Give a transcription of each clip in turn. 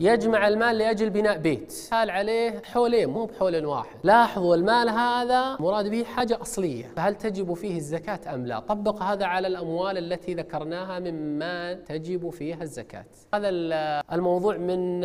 يجمع المال لأجل بناء بيت. قال عليه حولين مو بحول واحد. لاحظوا المال هذا مراد به حاجة أصلية. فهل تجب فيه الزكاة أم لا؟ طبق هذا على الأموال التي ذكرناها مما تجب فيها الزكاة. هذا الموضوع من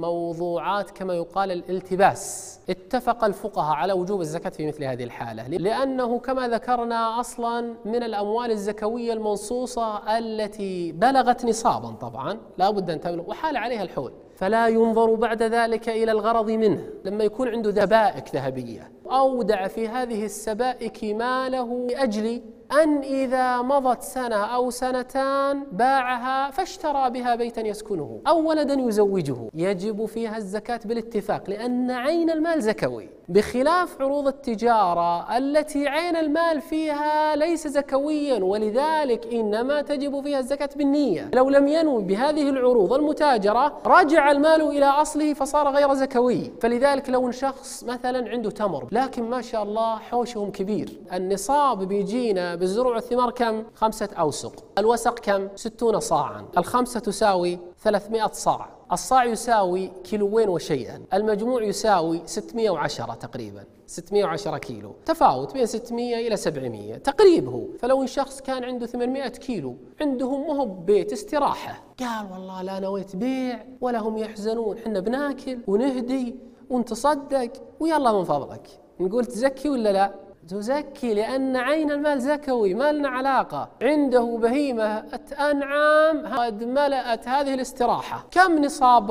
موضوعات كما يقال الالتباس. اتفق الفقهاء على وجوب الزكاة في مثل هذه الحالة. لأنه كما ذكرنا أصلا من الأموال الزكوية المنصوصة التي بلغت نصابا طبعا. لا بد أن تبلغ. وحال عليها الحول. فلا ينظر بعد ذلك إلى الغرض منه لما يكون عنده ذبائك ذهبية. أودع في هذه السبائك ماله لأجل أن إذا مضت سنة أو سنتان باعها فاشترى بها بيتا يسكنه أو ولدا يزوجه. يجب فيها الزكاة بالاتفاق لأن عين المال زكوي. بخلاف عروض التجارة التي عين المال فيها ليس زكويا ولذلك إنما تجب فيها الزكاة بالنية. لو لم ينوي بهذه العروض المتاجرة رجع المال إلى أصله فصار غير زكوي. فلذلك لو شخص مثلا عنده تمر لكن ما شاء الله حوشهم كبير. النصاب بيجينا بالزروع والثمار كم؟ خمسة أوسق. الوسق كم؟ ستون صاعا. الخمسة تساوي ثلاثمائة صاع. الصاع يساوي كيلوين وشيئا. المجموع يساوي 610 تقريبا. 610 كيلو. تفاوت بين 600 إلى 700 تقريب هو. فلو إن شخص كان عنده 800 كيلو عندهم ما هو بيت استراحة. قال والله لا نويت بيع ولا هم يحزنون. حنا بناكل ونهدي ونتصدق ويلا من فضلك. نقول تزكي ولا لا؟ تزكي لأن عين المال زكوي ما لنا علاقة. عنده بهيمة أنعام قد ملأت هذه الاستراحة. كم نصاب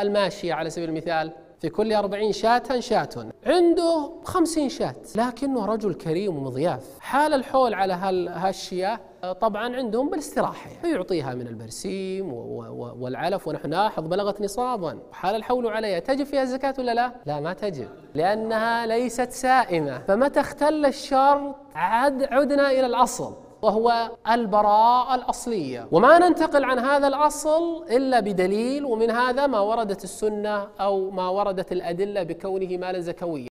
الماشية على سبيل المثال؟ في كل أربعين شاة شاة. عنده خمسين شاة. لكنه رجل كريم ومضياف. حال الحول على هالشياه طبعا عندهم بالاستراحة يعني. فيعطيها من البرسيم والعلف ونحن نلاحظ بلغت نصابا وحال الحول عليها تجب فيها الزكاة ولا لا؟ لا ما تجب. لأنها ليست سائمة. فمتى اختل الشرط؟ عد عدنا إلى الأصل. وهو البراءة الأصلية. وما ننتقل عن هذا الأصل إلا بدليل ومن هذا ما وردت السنة أو ما وردت الأدلة بكونه مالا زكويا